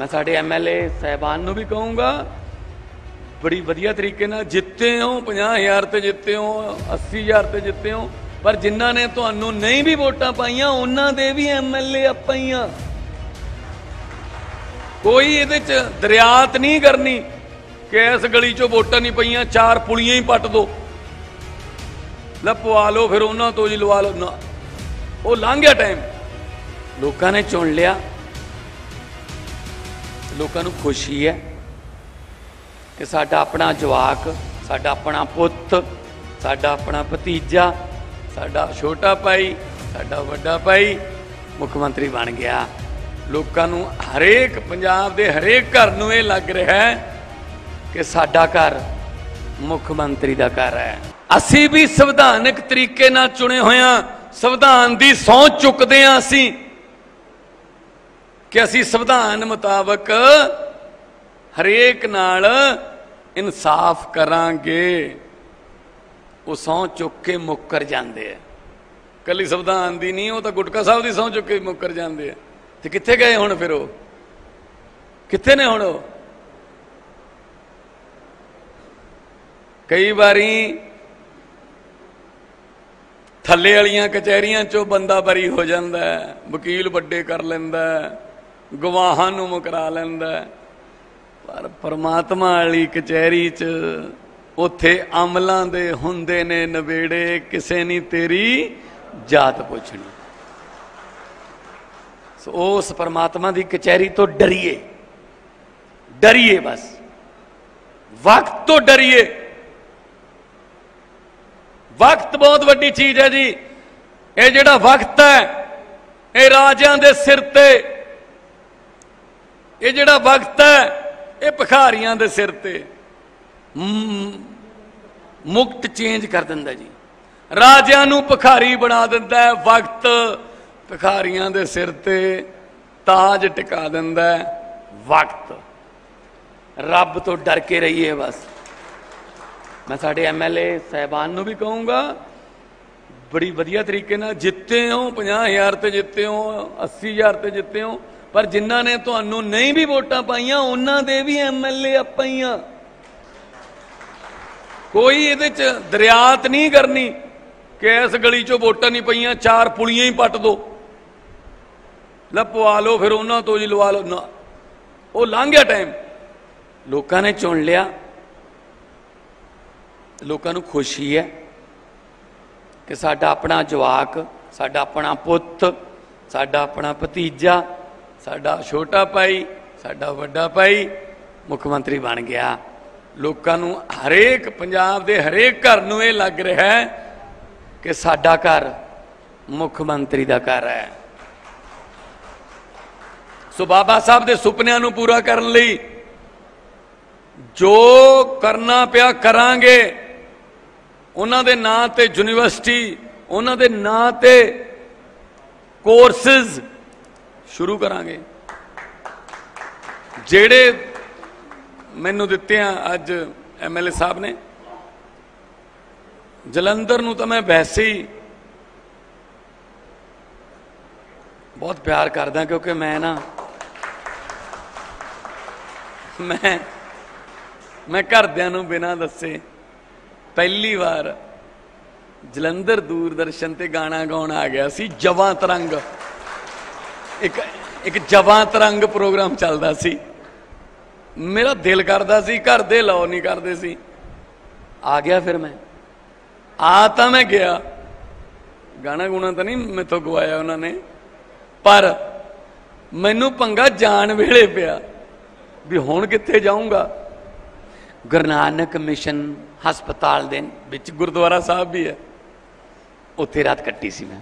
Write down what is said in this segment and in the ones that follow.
ਮੈਂ ਸਾਡੇ ਐਮਐਲਏ ਸਹਿਬਾਨ ਨੂੰ ਵੀ ਕਹੂੰਗਾ, ਬੜੀ ਵਧੀਆ ਤਰੀਕੇ ਨਾਲ ਜਿੱਤੇ ਹੋ 50000 ਤੇ ਜਿੱਤੇ ਹੋ 80000 ਤੇ ਜਿੱਤੇ ਹੋ, ਪਰ ਜਿਨ੍ਹਾਂ ਨੇ ਤੁਹਾਨੂੰ ਨਹੀਂ ਵੀ ਵੋਟਾਂ ਪਾਈਆਂ, ਉਹਨਾਂ ਦੇ ਵੀ ਐਮਐਲਏ ਆਪਾਂ ਹੀ ਆ ਕੋਈ ਇਹਦੇ ਚ ਦਰਿਆਤ ਨਹੀਂ ਕਰਨੀ ਕਿ ਇਸ ਗਲੀ ਚੋਂ ਵੋਟਾਂ ਨਹੀਂ ਪਈਆਂ, ਚਾਰ ਪੁਲੀਆਂ ਹੀ ਪੱਟ ਦੋ। ਲੈ ਪਵਾ ਲਓ ਫਿਰ ਉਹਨਾਂ ਤੋਂ ਜੀ, ਲਵਾ ਲਓ। ਨਾ, ਉਹ ਲੰਘ ਗਿਆ ਟਾਈਮ ਲੋਕਾਂ ਨੇ ਚੁਣ ਲਿਆ। ਲੋਕਾਂ ਨੂੰ ਖੁਸ਼ੀ ਹੈ ਕਿ ਸਾਡਾ ਆਪਣਾ ਜਵਾਕ, ਸਾਡਾ ਆਪਣਾ ਪੁੱਤ, ਸਾਡਾ ਆਪਣਾ ਭਤੀਜਾ, ਸਾਡਾ ਛੋਟਾ ਭਾਈ, ਸਾਡਾ ਵੱਡਾ ਭਾਈ ਮੁੱਖ ਮੰਤਰੀ ਬਣ ਗਿਆ। ਲੋਕਾਂ ਨੂੰ ਹਰੇਕ ਪੰਜਾਬ ਦੇ ਹਰੇਕ ਘਰ ਨੂੰ ਇਹ ਲੱਗ ਰਿਹਾ ਹੈ ਕਿ ਸਾਡਾ ਘਰ ਮੁੱਖ ਮੰਤਰੀ ਦਾ ਘਰ ਹੈ। ਅਸੀਂ ਵੀ ਸੰਵਿਧਾਨਕ ਤਰੀਕੇ ਨਾਲ ਚੁਣੇ ਹੋਇਆਂ ਸੰਵਿਧਾਨ ਦੀ ਸਹੁੰ ਚੁੱਕਦੇ ਹਾਂ ਅਸੀਂ। ਕਿ ਅਸੀਂ ਸੰਵਿਧਾਨ ਮੁਤਾਬਕ ਹਰੇਕ ਨਾਲ ਇਨਸਾਫ ਕਰਾਂਗੇ। ਉਹ ਸਹੁੰ ਚੁੱਕ ਕੇ ਮੁੱਕਰ ਜਾਂਦੇ ਆ। ਕੱਲੀ ਸੰਵਿਧਾਨ ਦੀ ਨਹੀਂ, ਉਹ ਤਾਂ ਗੁਟਕਾ ਸਾਹਿਬ ਦੀ ਸਹੁੰ ਚੁੱਕ ਕੇ ਮੁੱਕਰ ਜਾਂਦੇ ਆ। ਤੇ ਕਿੱਥੇ ਗਏ ਹੁਣ ਫਿਰ ਉਹ? ਕਿੱਥੇ ਨੇ ਹੁਣ ਉਹ? ਕਈ ਵਾਰੀ ਥੱਲੇ ਵਾਲੀਆਂ ਕਚਹਿਰੀਆਂ ਚੋਂ ਬੰਦਾ ਬਰੀ ਹੋ ਜਾਂਦਾ ਵਕੀਲ ਵੱਡੇ ਕਰ ਲੈਂਦਾ ਗਵਾਹਾਂ ਨੂੰ ਮੁਕਰਾ ਲੈਂਦਾ ਪਰ ਪਰਮਾਤਮਾ ਵਾਲੀ ਕਚਹਿਰੀ 'ਚ ਉੱਥੇ ਅਮਲਾਂ ਦੇ ਹੁੰਦੇ ਨੇ ਨਵੇੜੇ, ਕਿਸੇ ਨਹੀਂ ਤੇਰੀ ਜਾਤ ਪੁੱਛਣੀ। ਸੋ ਉਸ ਪਰਮਾਤਮਾ ਦੀ ਕਚਹਿਰੀ ਤੋਂ ਡਰੀਏ। ਡਰੀਏ ਬਸ। ਵਕਤ ਤੋਂ ਡਰੀਏ। ਵਕਤ ਬਹੁਤ ਵੱਡੀ ਚੀਜ਼ ਹੈ ਜੀ। ਇਹ ਜਿਹੜਾ ਵਕਤ ਹੈ, ਇਹ ਰਾਜਿਆਂ ਦੇ ਸਿਰ ਤੇ ਇਹ ਜਿਹੜਾ ਵਕਤ ਹੈ, ਇਹ ਭਿਖਾਰੀਆਂ ਦੇ ਸਿਰ ਤੇ ਮੁਕਤ ਚੇਂਜ ਕਰ ਦਿੰਦਾ ਜੀ। ਰਾਜਿਆਂ ਨੂੰ ਭਿਖਾਰੀ ਬਣਾ ਦਿੰਦਾ ਹੈ, ਵਕਤ ਭਿਖਾਰੀਆਂ ਦੇ ਸਿਰ ਤੇ ਤਾਜ ਟਿਕਾ ਦਿੰਦਾ ਹੈ, ਵਕਤ। ਰੱਬ ਤੋਂ ਡਰ ਕੇ ਰਹੀਏ ਬਸ। ਮੈਂ ਸਾਡੇ ਐਮਐਲਏ ਸਹਿਬਾਨ ਨੂੰ ਵੀ ਕਹੂੰਗਾ, ਬੜੀ ਵਧੀਆ ਤਰੀਕੇ ਨਾਲ ਜਿੱਤੇ ਹੋ 50000 ਤੇ ਜਿੱਤੇ ਹੋ 80000 ਤੇ ਜਿੱਤੇ ਹੋ ਪਰ ਜਿਨ੍ਹਾਂ ਨੇ ਤੁਹਾਨੂੰ ਨਹੀਂ ਵੀ ਵੋਟਾਂ ਪਾਈਆਂ, ਉਹਨਾਂ ਦੇ ਵੀ ਐਮਐਲਏ ਆਪਾਂ ਹੀ ਆ ਕੋਈ ਇਹਦੇ ਚ ਦਰਿਆਤ ਨਹੀਂ ਕਰਨੀ ਕਿ ਇਸ ਗਲੀ ਚੋਂ ਵੋਟਾਂ ਨਹੀਂ ਪਈਆਂ, ਚਾਰ ਪੁਲੀਆਂ ਹੀ ਪੱਟ ਦੋ। ਲੈ ਲਓ ਫਿਰ ਉਹਨਾਂ ਤੋਂ ਜੀ, ਲਵਾ ਲਓ। ਨਾ, ਉਹ ਲੰਘ ਗਿਆ ਟਾਈਮ। ਲੋਕਾਂ ਨੇ ਚੁਣ ਲਿਆ। ਲੋਕਾਂ ਨੂੰ ਖੁਸ਼ੀ ਹੈ ਕਿ ਸਾਡਾ ਆਪਣਾ ਜਵਾਕ, ਸਾਡਾ ਆਪਣਾ ਪੁੱਤ, ਸਾਡਾ ਆਪਣਾ ਭਤੀਜਾ ਸਾਡਾ ਛੋਟਾ ਭਾਈ, ਸਾਡਾ ਵੱਡਾ ਭਾਈ ਮੁੱਖ ਮੰਤਰੀ ਬਣ ਗਿਆ। ਲੋਕਾਂ ਨੂੰ ਹਰੇਕ ਪੰਜਾਬ ਦੇ ਹਰੇਕ ਘਰ ਨੂੰ ਇਹ ਲੱਗ ਰਿਹਾ ਹੈ ਕਿ ਸਾਡਾ ਘਰ ਮੁੱਖ ਮੰਤਰੀ ਦਾ ਘਰ ਹੈ। ਸੋ ਬਾਬਾ ਸਾਹਿਬ ਦੇ ਸੁਪਨਿਆਂ ਨੂੰ ਪੂਰਾ ਕਰਨ ਲਈ ਜੋ ਕਰਨਾ ਪਿਆ ਕਰਾਂਗੇ, ਉਹਨਾਂ ਦੇ ਨਾਂ ਤੇ ਯੂਨੀਵਰਸਿਟੀ, ਉਹਨਾਂ ਦੇ ਨਾਂ ਤੇ ਕੋਰਸਸ ਸ਼ੁਰੂ ਕਰਾਂਗੇ। ਜਿਹੜੇ ਮੈਨੂੰ ਦਿੱਤੇ ਆ ਅੱਜ ਐਮਐਲਏ ਸਾਹਿਬ ਨੇ, ਜਲੰਧਰ ਨੂੰ ਤਾਂ ਮੈਂ ਵੈਸੇ ਹੀ ਬਹੁਤ ਪਿਆਰ ਕਰਦਾ ਕਿਉਂਕਿ ਮੈਂ ਨਾ, ਮੈਂ ਮੈਂ ਘਰਦਿਆਂ ਨੂੰ ਬਿਨਾਂ ਦੱਸੇ ਪਹਿਲੀ ਵਾਰ ਜਲੰਧਰ ਦੂਰਦਰਸ਼ਨ ਤੇ ਗਾਣਾ ਗਾਉਣ ਆ ਗਿਆ ਸੀ, ਜਵਾਂ ਤਰੰਗ। ਇੱਕ ਇੱਕ ਜਵਾਂ ਤਰੰਗ ਪ੍ਰੋਗਰਾਮ ਚੱਲਦਾ ਸੀ। ਮੇਰਾ ਦਿਲ ਕਰਦਾ ਸੀ, ਘਰ ਦੇ ਲਾਓ ਨਹੀਂ ਕਰਦੇ ਸੀ। ਆ ਗਿਆ ਫਿਰ ਮੈਂ। ਆ ਤਾਂ ਮੈਂ ਗਿਆ। ਗਾਣਾ ਗੁਣਾ ਤਾਂ ਨਹੀਂ ਮੈਥੋਂ ਗਵਾਇਆ ਉਹਨਾਂ ਨੇ। ਪਰ ਮੈਨੂੰ ਪੰਗਾ ਜਾਣ ਵੇਲੇ ਪਿਆ ਵੀ ਹੁਣ ਕਿੱਥੇ ਜਾਊਂਗਾ। ਗੁਰੂ ਨਾਨਕ ਮਿਸ਼ਨ ਹਸਪਤਾਲ ਦੇ ਵਿੱਚ ਗੁਰਦੁਆਰਾ ਸਾਹਿਬ ਵੀ ਹੈ। ਉੱਥੇ ਰਾਤ ਕੱਟੀ ਸੀ ਮੈਂ।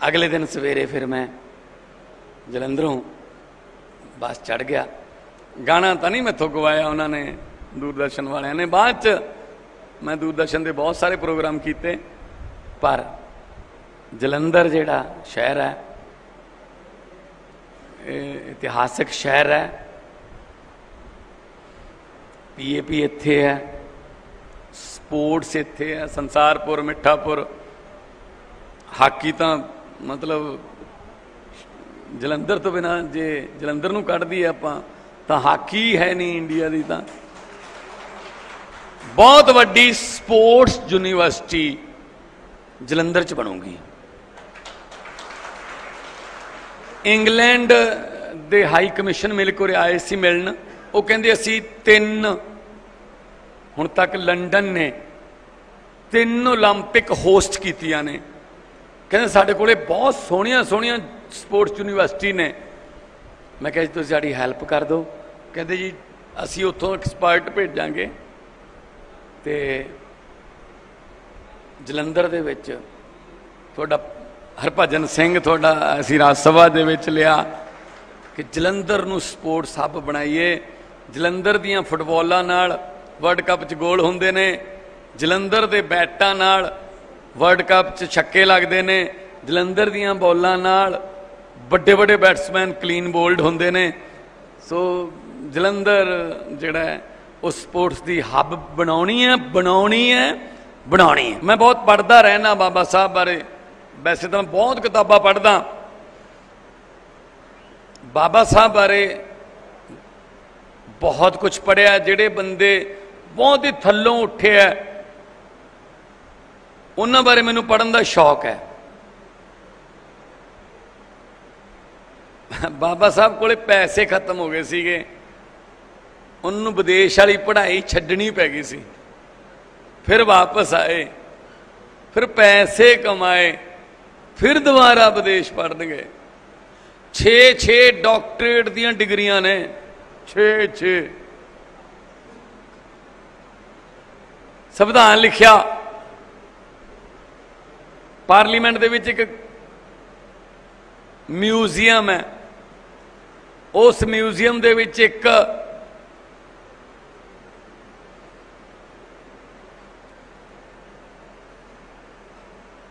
ਅਗਲੇ ਦਿਨ ਸਵੇਰੇ ਫਿਰ ਮੈਂ ਜਲੰਧਰੋਂ ਬੱਸ ਚੜ ਗਿਆ। ਗਾਣਾ ਤਾਂ ਨਹੀਂ ਮੈਥੋਂ ਗਵਾਇਆ ਉਹਨਾਂ ਨੇ, ਦੂਰਦਰਸ਼ਨ ਵਾਲਿਆਂ ਨੇ। ਬਾਅਦ ਚ ਮੈਂ ਦੂਰਦਰਸ਼ਨ ਦੇ ਬਹੁਤ ਸਾਰੇ ਪ੍ਰੋਗਰਾਮ ਕੀਤੇ, ਪਰ ਜਲੰਧਰ ਜਿਹੜਾ ਸ਼ਹਿਰ ਹੈ, ਇਹ ਇਤਿਹਾਸਕ ਸ਼ਹਿਰ ਹੈ। ਪੀਏਪੀ ਇੱਥੇ ਹੈ, ਸਪੋਰਟਸ ਇੱਥੇ ਹੈ, ਸੰਸਾਰਪੁਰ, ਮਿੱਠਾਪੁਰ। ਹਾਕੀ ਤਾਂ ਮਤਲਬ ਜਲੰਧਰ ਤੋਂ ਬਿਨਾ ਜੇ ਜਲੰਧਰ ਨੂੰ ਕੱਢ ਦਈਏ ਆਪਾਂ ਤਾਂ ਹਾਕੀ ਹੈ ਨਹੀਂ ਇੰਡੀਆ ਦੀ ਤਾਂ ਬਹੁਤ ਵੱਡੀ ਸਪੋਰਟਸ ਯੂਨੀਵਰਸਿਟੀ ਜਲੰਧਰ ਚ ਬਣੂਗੀ ਇੰਗਲੈਂਡ ਦੇ ਹਾਈ ਕਮਿਸ਼ਨ ਮਿਲ ਕੇ ਆਏ ਸੀ ਮਿਲਣ ਉਹ ਕਹਿੰਦੇ ਅਸੀਂ ਤਿੰਨ ਹੁਣ ਤੱਕ ਲੰਡਨ ਨੇ ਤਿੰਨ 올림픽 ਹੋਸਟ ਕੀਤੀਆਂ ਨੇ ਕਹਿੰਦੇ ਸਾਡੇ ਕੋਲੇ ਬਹੁਤ ਸੋਹਣੀਆਂ ਸੋਹਣੀਆਂ ਸਪੋਰਟਸ ਯੂਨੀਵਰਸਿਟੀ ਨੇ। ਮੈਂ ਕਿਹਾ ਜੀ, ਤੁਸੀਂ ਸਾਡੀ ਹੈਲਪ ਕਰ ਦਿਓ। ਕਹਿੰਦੇ ਜੀ, ਅਸੀਂ ਉੱਥੋਂ ਐਕਸਪਰਟ ਭੇਜਾਂਗੇ। ਤੇ ਜਲੰਧਰ ਦੇ ਵਿੱਚ ਤੁਹਾਡਾ ਹਰਭਜਨ ਸਿੰਘ ਤੁਹਾਡਾ ਅਸੀਂ ਰਾਜ ਸਭਾ ਦੇ ਵਿੱਚ ਲਿਆ ਕਿ ਜਲੰਧਰ ਨੂੰ ਸਪੋਰਟਸ ਹੱਬ ਬਣਾਈਏ। ਜਲੰਧਰ ਦੀਆਂ ਫੁੱਟਬਾਲਾਂ ਨਾਲ ਵਰਲਡ ਕੱਪ 'ਚ ਗੋਲ ਹੁੰਦੇ ਨੇ। ਜਲੰਧਰ ਦੇ ਬੈਟਾਂ ਨਾਲ ਵਰਲਡ ਕੱਪ 'ਚ ਛੱਕੇ ਲੱਗਦੇ ਨੇ, ਜਲੰਧਰ ਦੀਆਂ ਬੋਲਾਂ ਨਾਲ ਵੱਡੇ ਵੱਡੇ ਬੈਟਸਮੈਨ ਕਲੀਨ ਬੋਲਡ ਹੁੰਦੇ ਨੇ। ਸੋ ਜਲੰਧਰ ਜਿਹੜਾ ਉਹ ਸਪੋਰਟਸ ਦੀ ਹੱਬ ਬਣਾਉਣੀ ਹੈ ਬਣਾਉਣੀ ਹੈ ਬਣਾਉਣੀ ਹੈ। ਮੈਂ ਬਹੁਤ ਪੜ੍ਹਦਾ ਰਹਿਣਾ ਬਾਬਾ ਸਾਹਿਬ ਬਾਰੇ। ਵੈਸੇ ਤਾਂ ਮੈਂ ਬਹੁਤ ਕਿਤਾਬਾਂ ਪੜ੍ਹਦਾ। ਬਾਬਾ ਸਾਹਿਬ ਬਾਰੇ ਬਹੁਤ ਕੁਝ ਪੜਿਆ ਜਿਹੜੇ ਬੰਦੇ ਬਹੁਤ ਹੀ ਥੱਲੋਂ ਉੱਠੇ ਆ ਉਹਨਾਂ ਬਾਰੇ ਮੈਨੂੰ ਪੜਨ ਦਾ ਸ਼ੌਕ ਹੈ। ਬਾਬਾ ਸਾਹਿਬ ਕੋਲੇ ਪੈਸੇ ਖਤਮ ਹੋ ਗਏ ਸੀਗੇ। ਉਹਨੂੰ ਵਿਦੇਸ਼ ਵਾਲੀ ਪੜ੍ਹਾਈ ਛੱਡਣੀ ਪੈ ਗਈ ਸੀ। ਫਿਰ ਵਾਪਸ ਆਏ। ਫਿਰ ਪੈਸੇ ਕਮਾਏ। ਫਿਰ ਦੁਬਾਰਾ ਵਿਦੇਸ਼ ਪੜਨ ਗਏ। 6-6 ਡਾਕਟਰੇਟ ਦੀਆਂ ਡਿਗਰੀਆਂ ਨੇ। 6-6 ਸੰਵਿਧਾਨ ਲਿਖਿਆ। ਪਾਰਲੀਮੈਂਟ ਦੇ ਵਿੱਚ ਇੱਕ ਮਿਊਜ਼ੀਅਮ ਹੈ ਉਸ ਮਿਊਜ਼ੀਅਮ ਦੇ ਵਿੱਚ ਇੱਕ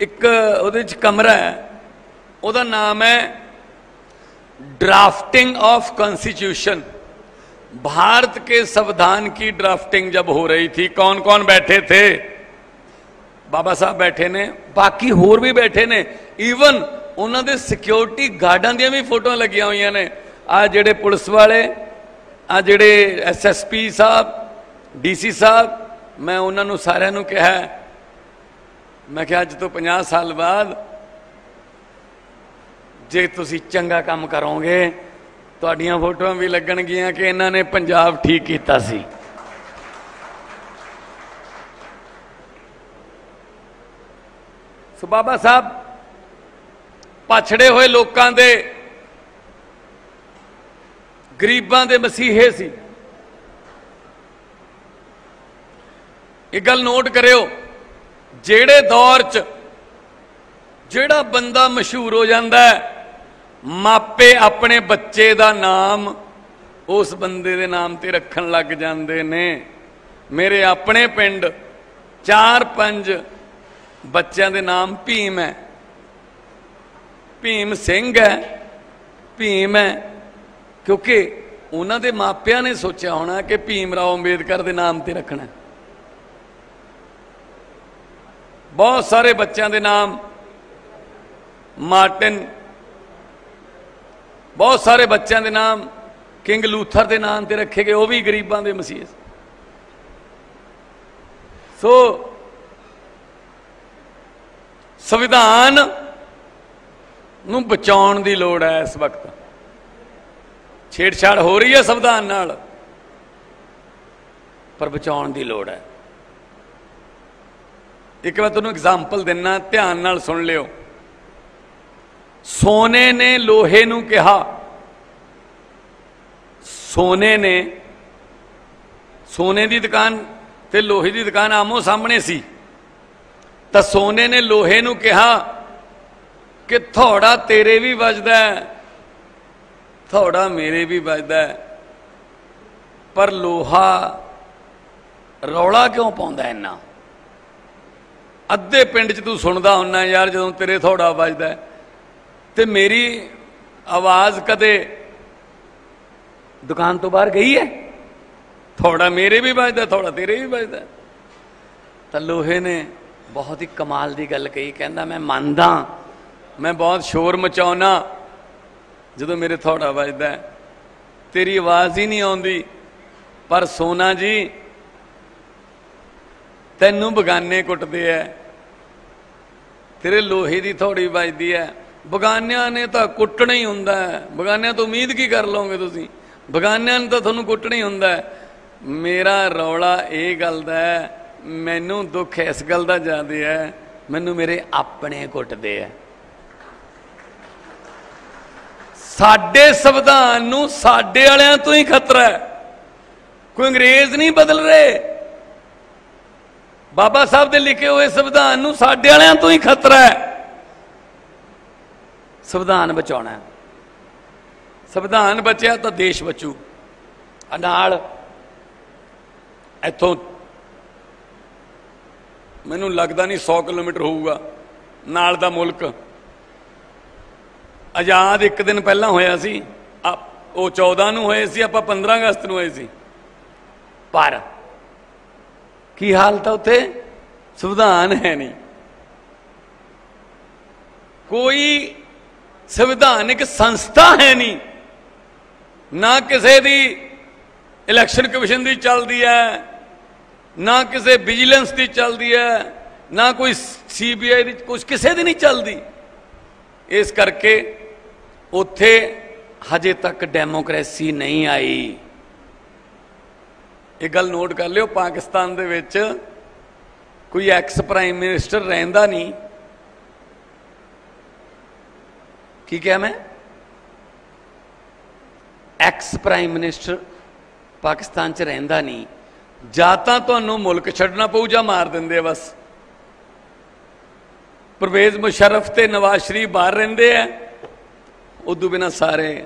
ਇੱਕ ਉਹਦੇ ਵਿੱਚ ਕਮਰਾ ਹੈ ਉਹਦਾ ਨਾਮ ਹੈ ड्राफ्टिंग ऑफ कॉन्स्टिट्यूशन भारत के संविधान की ड्राफ्टिंग जब हो रही थी कौन कौन बैठे थे ਬਾਬਾ ਸਾਹਿਬ ਬੈਠੇ ਨੇ, ਬਾਕੀ ਹੋਰ ਵੀ ਬੈਠੇ ਨੇ। ਈਵਨ ਉਹਨਾਂ ਦੇ ਸਿਕਿਉਰਿਟੀ ਗਾਰਡਾਂ ਦੀਆਂ ਵੀ ਫੋਟੋਆਂ ਲੱਗੀਆਂ ਹੋਈਆਂ ਨੇ। ਆ ਜਿਹੜੇ ਪੁਲਿਸ ਵਾਲੇ, ਆ ਜਿਹੜੇ ਐਸਐਸਪੀ ਸਾਹਿਬ ਡੀਸੀ ਸਾਹਿਬ, ਮੈਂ ਉਹਨਾਂ ਨੂੰ ਸਾਰਿਆਂ ਨੂੰ ਕਿਹਾ ਮੈਂ ਕਿਹਾ, ਅੱਜ ਤੋਂ 50 ਸਾਲ ਬਾਅਦ ਜੇ ਤੁਸੀਂ ਚੰਗਾ ਕੰਮ ਕਰੋਗੇ, ਤੁਹਾਡੀਆਂ ਫੋਟੋਆਂ ਵੀ ਲੱਗਣਗੀਆਂ ਕਿ ਇਹਨਾਂ ਨੇ ਪੰਜਾਬ ਠੀਕ ਕੀਤਾ ਸੀ। ਸੋ ਬਾਬਾ ਸਾਹਿਬ, ਪਛੜੇ ਹੋਏ ਲੋਕਾਂ ਦੇ, ਗਰੀਬਾਂ ਦੇ ਮਸੀਹੇ ਸੀ। ਇਹ ਗੱਲ ਨੋਟ ਕਰਿਓ, ਜਿਹੜੇ ਦੌਰ 'ਚ ਜਿਹੜਾ ਬੰਦਾ ਮਸ਼ਹੂਰ ਹੋ ਜਾਂਦਾ ਮਾਪੇ ਆਪਣੇ ਬੱਚੇ ਦਾ ਨਾਮ ਉਸ ਬੰਦੇ ਦੇ ਨਾਮ ਤੇ ਰੱਖਣ ਲੱਗ ਜਾਂਦੇ ਨੇ। ਮੇਰੇ ਆਪਣੇ ਪਿੰਡ 4-5 ਬੱਚਿਆਂ ਦੇ ਨਾਮ ਭੀਮ ਹੈ। ਭੀਮ ਸਿੰਘ ਹੈ, ਭੀਮ ਹੈ। ਕਿਉਂਕਿ ਉਹਨਾਂ ਦੇ ਮਾਪਿਆਂ ਨੇ ਸੋਚਿਆ ਹੋਣਾ ਕਿ ਭੀਮ ਰਾਓ ਅੰਬੇਦਕਰ ਦੇ ਨਾਮ ਤੇ ਰੱਖਣਾ ਬਹੁਤ ਸਾਰੇ ਬੱਚਿਆਂ ਦੇ ਨਾਮ ਮਾਰਟਿਨ, ਬਹੁਤ ਸਾਰੇ ਬੱਚਿਆਂ ਦੇ ਨਾਮ ਕਿੰਗ ਲੂਥਰ ਦੇ ਨਾਮ ਤੇ ਰੱਖੇ ਗਏ, ਉਹ ਵੀ ਗਰੀਬਾਂ ਦੇ ਮਸੀਹ ਸੋ ਸੰਵਿਧਾਨ ਨੂੰ ਬਚਾਉਣ ਦੀ ਲੋੜ ਹੈ ਇਸ ਵਕਤ। ਛੇੜਛਾੜ ਹੋ ਰਹੀ ਹੈ ਸੰਵਿਧਾਨ ਨਾਲ, ਪਰ ਬਚਾਉਣ ਦੀ ਲੋੜ ਹੈ। ਇੱਕ ਮੈਂ ਤੁਹਾਨੂੰ ਐਗਜ਼ਾਮਪਲ ਦਿੰਨਾ, ਧਿਆਨ ਨਾਲ ਸੁਣ ਲਿਓ। ਸੋਨੇ ਨੇ ਲੋਹੇ ਨੂੰ ਕਿਹਾ, ਸੋਨੇ ਨੇ, ਸੋਨੇ ਦੀ ਦੁਕਾਨ ਤੇ ਲੋਹੇ ਦੀ ਦੁਕਾਨ ਆਮੋ ਸਾਹਮਣੇ ਸੀ। ਤਾਂ ਸੋਨੇ ਨੇ ਲੋਹੇ ਨੂੰ ਕਿਹਾ ਕਿ ਥੋੜਾ ਤੇਰੇ ਵੀ ਵੱਜਦਾ ਥੋੜਾ ਮੇਰੇ ਵੀ ਵੱਜਦਾ ਪਰ ਲੋਹਾ ਰੌਲਾ ਕਿਉਂ ਪਾਉਂਦਾ ਇੰਨਾ? ਅੱਧੇ ਪਿੰਡ 'ਚ ਤੂੰ ਸੁਣਦਾ ਹੁੰਨਾ ਯਾਰ ਜਦੋਂ ਤੇਰੇ ਥੋੜਾ ਵੱਜਦਾ ਤੇ ਮੇਰੀ ਆਵਾਜ਼ ਕਦੇ ਦੁਕਾਨ ਤੋਂ ਬਾਹਰ ਗਈ ਹੈ? ਥੋੜਾ ਮੇਰੇ ਵੀ ਵੱਜਦਾ, ਥੋੜਾ ਤੇਰੇ ਵੀ ਵੱਜਦਾ ਤਾਂ ਲੋਹੇ ਨੇ ਬਹੁਤ ਹੀ ਕਮਾਲ ਦੀ ਗੱਲ ਕਹੀ, ਕਹਿੰਦਾ ਮੈਂ ਮੰਨਦਾ, ਮੈਂ ਬਹੁਤ ਸ਼ੋਰ ਮਚਾਉਣਾ ਜਦੋਂ ਮੇਰੇ ਥੋੜਾ ਵੱਜਦਾ ਤੇਰੀ ਆਵਾਜ਼ ਹੀ ਨਹੀਂ ਆਉਂਦੀ, ਪਰ ਸੋਨਾ ਜੀ, ਤੈਨੂੰ ਬਗਾਨੇ ਕੁੱਟਦੇ ਐ। ਤੇਰੇ ਲੋਹੇ ਦੀ ਥੋੜੀ ਵੱਜਦੀ ਐ। ਬਗਾਨਿਆਂ ਨੇ ਤਾਂ ਕੁੱਟਣਾ ਹੀ ਹੁੰਦਾ ਹੈ ਬਗਾਨਿਆਂ ਤੋਂ ਉਮੀਦ ਕੀ ਕਰ ਲਓਗੇ ਤੁਸੀਂ? ਬਗਾਨਿਆਂ ਨੇ ਤਾਂ ਤੁਹਾਨੂੰ ਕੁੱਟਣਾ ਹੀ ਹੁੰਦਾ ਹੈ ਮੇਰਾ ਰੌਲਾ ਇਹ ਗੱਲ ਦਾ ਹੈ ਮੈਨੂੰ ਦੁੱਖ ਇਸ ਗੱਲ ਦਾ ਜ਼ਿਆਦੇ ਹੈ, ਮੈਨੂੰ ਮੇਰੇ ਆਪਣੇ ਕੁੱਟਦੇ ਐ ਸਾਡੇ ਸੰਵਿਧਾਨ ਨੂੰ ਸਾਡੇ ਵਾਲਿਆਂ ਤੋਂ ਹੀ ਖਤਰਾ ਹੈ। ਕੋਈ ਅੰਗਰੇਜ਼ ਨਹੀਂ ਬਦਲ ਰਹੇ। ਬਾਬਾ ਸਾਹਿਬ ਦੇ ਲਿਖੇ ਹੋਏ ਸੰਵਿਧਾਨ ਨੂੰ ਸਾਡੇ ਵਾਲਿਆਂ ਤੋਂ ਹੀ ਖਤਰਾ ਹੈ। ਸੰਵਿਧਾਨ ਬਚਾਉਣਾ ਸੰਵਿਧਾਨ ਬਚਿਆ ਤਾਂ ਦੇਸ਼ ਬਚੂ। ਨਾਲ ਇੱਥੋਂ ਮੈਨੂੰ ਲੱਗਦਾ ਨਹੀਂ 100 ਕਿਲੋਮੀਟਰ ਹੋਊਗਾ, ਨਾਲ ਦਾ ਮੁਲਕ। ਆਜ਼ਾਦ ਇੱਕ ਦਿਨ ਪਹਿਲਾਂ ਹੋਇਆ ਸੀ ਆ- ਉਹ 14 ਨੂੰ ਹੋਏ ਸੀ, ਆਪਾਂ 15 ਅਗਸਤ ਨੂੰ ਹੋਏ ਸੀ। ਪਰ ਕੀ ਹਾਲਤ ਹੈ ਉੱਥੇ? ਸੰਵਿਧਾਨ ਹੈ ਨਹੀਂ। ਕੋਈ ਸੰਵਿਧਾਨਿਕ ਸੰਸਥਾ ਹੈ ਨਹੀਂ। ਨਾ ਕਿਸੇ ਦੀ ਇਲੈਕਸ਼ਨ ਕਮਿਸ਼ਨ ਦੀ ਚੱਲਦੀ ਹੈ ਨਾ ਕਿਸੇ ਵਿਜੀਲੈਂਸ ਦੀ ਚੱਲਦੀ ਹੈ, ਨਾ ਕੋਈ ਸੀਬੀਆਈ ਦੀ ਕੁਝ ਕਿਸੇ ਦੀ ਨਹੀਂ ਚੱਲਦੀ। ਇਸ ਕਰਕੇ ਉੱਥੇ ਹਜੇ ਤੱਕ ਡੈਮੋਕ੍ਰੇਸੀ ਨਹੀਂ ਆਈ। ਇਹ ਗੱਲ ਨੋਟ ਕਰ ਲਿਓ, ਪਾਕਿਸਤਾਨ ਦੇ ਵਿੱਚ ਕੋਈ ਐਕਸ ਪ੍ਰਾਈਮ ਮਿਨਿਸਟਰ ਰਹਿੰਦਾ ਨਹੀਂ। ਕੀ ਕਿਹਾ ਮੈਂ? ਐਕਸ ਪ੍ਰਾਈਮ ਮਿਨਿਸਟਰ ਪਾਕਿਸਤਾਨ 'ਚ ਰਹਿੰਦਾ ਨਹੀਂ। ਜਾਂ ਤਾਂ ਤੁਹਾਨੂੰ ਮੁਲਕ ਛੱਡਣਾ ਪਊ ਜਾਂ ਮਾਰ ਦਿੰਦੇ ਆ ਬਸ। ਪਰਵੇਜ਼ ਮੁਸ਼ਰਫ ਤੇ ਨਵਾਜ਼ ਸ਼ਰੀਫ ਬਾਹਰ ਰਹਿੰਦੇ ਆ, ਉਦੋਂ ਬਿਨਾ ਸਾਰੇ